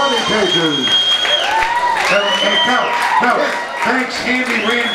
Funny Pages. Hey, hey, Cal, Cal, thanks Andy Randy.